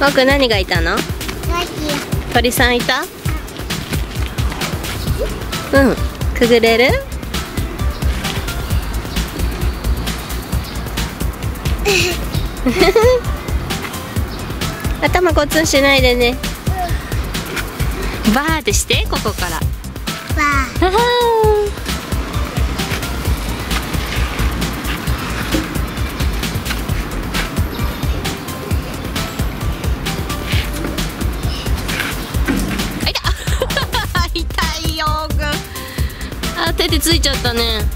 僕何がいたの？鳥さんいた？うん。くぐれる？頭ごつんしないでね。バーってしてここから手でついちゃったね。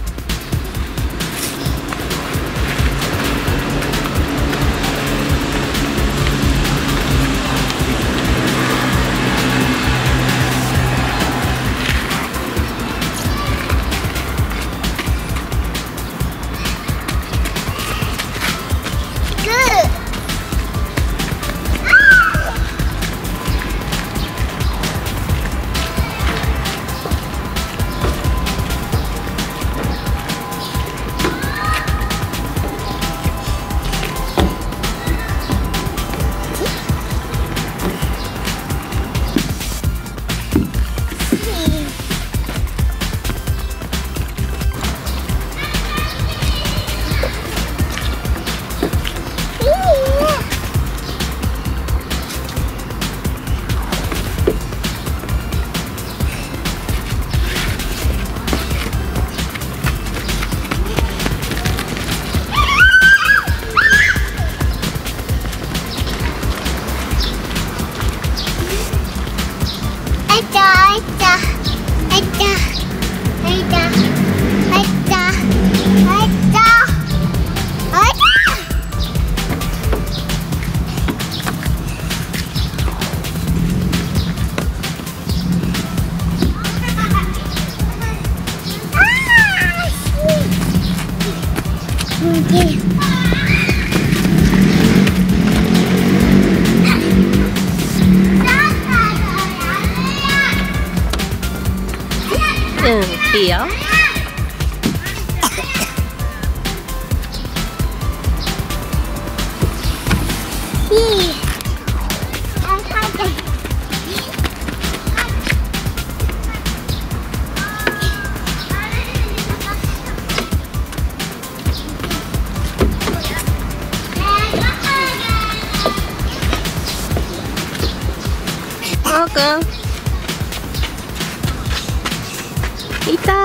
うんいいよ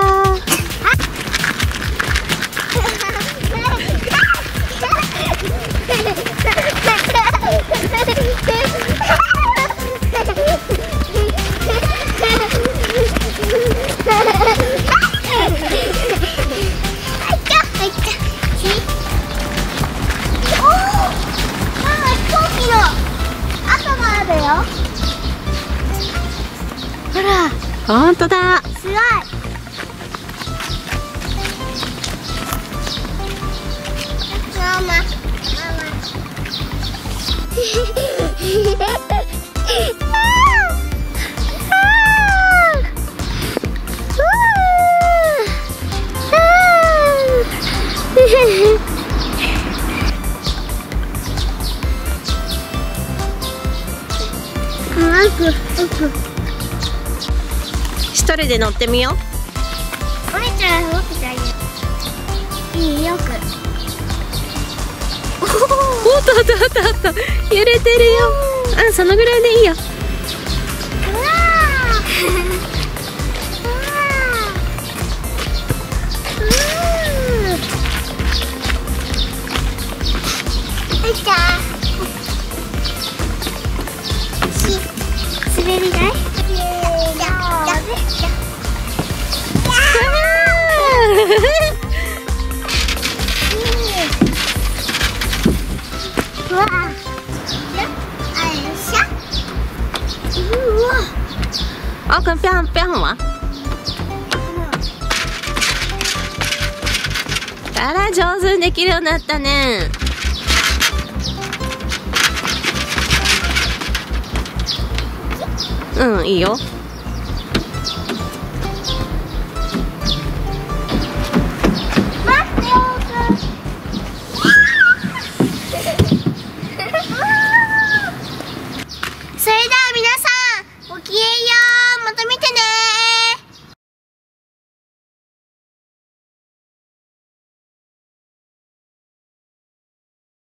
いいいた。ほら本当だ。すごいマ奥奥一人で乗ってみようお姉ちゃん動けてあげるいいよくおっとおっとおっとおっと揺れてるよあそのぐらいでいいようわ滑り台あ、これぴょんぴょんは？あら上手にできるようになったね。うんいいよ。